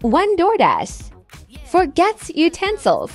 One DoorDash forgets utensils.